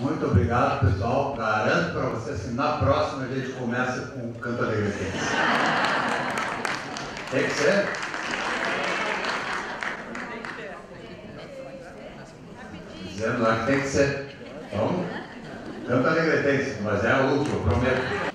Muito obrigado, pessoal. Garanto para vocês que na próxima a gente começa com o Canto Alegretense. Tem que ser? Dizendo lá que tem que ser. Então, Canto Alegretense, mas é a última, prometo.